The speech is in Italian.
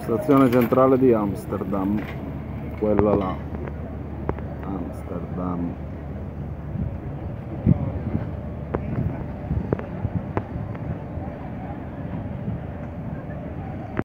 Stazione centrale di Amsterdam, quella là, Amsterdam.